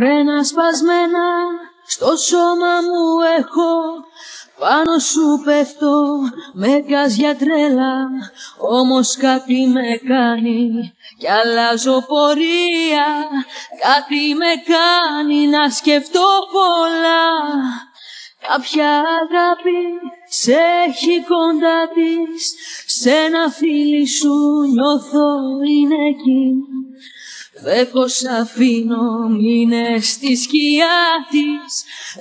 Φρένα σπασμένα στο σώμα μου έχω. Πάνω σου πέφτω με για τρέλα Όμως κάτι με κάνει κι αλλάζω πορεία. Κάτι με κάνει να σκεφτώ πολλά. Κάποια αγάπη σε έχει κοντά της Σ' ένα φίλι σου νιώθω είναι εκεί Φεύγω σ' αφήνω μείνε στη σκιά της.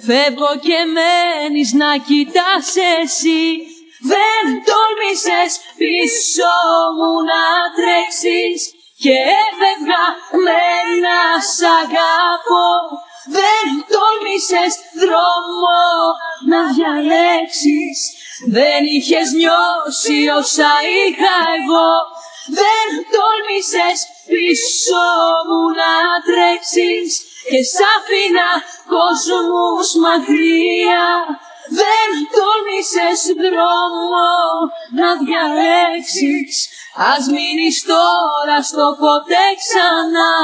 Φεύγω και μένεις να κοιτάς εσύ. Δεν τόλμησες πίσω μου να τρέξεις. Και έφευγα με να σ' αγαπώ. Δεν τόλμησες δρόμο να διαλέξεις Δεν είχες νιώσει όσα είχα εγώ. Δεν τόλμησες πίσω μου να τρέξεις. Και σ' άφηνα κόσμους μακριά. Δεν τόλμησες δρόμο να διαλέξεις. Ας μείνεις τώρα στο ποτέ ξανά,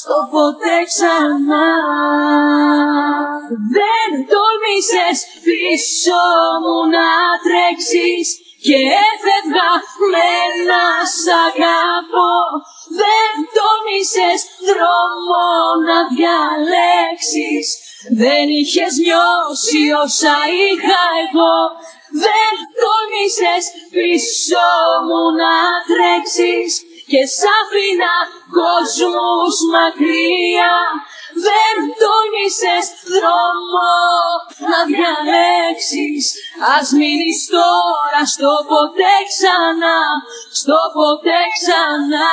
στο ποτέ ξανά. Δεν τόλμησες πίσω μου να τρέξεις και έφευγα με να σ' αγαπώ. Δεν τόλμησες δρόμο να διαλέξεις. Δεν είχες νιώσει όσα είχα εγώ. Δεν τόλμησες πίσω μου να τρέξεις. Και σ' άφηνα κόσμους μακριά. Δεν τόλμησες δρόμο να διαλέξεις Ας μείνεις τώρα στο ποτέ ξανά, στο ποτέ ξανά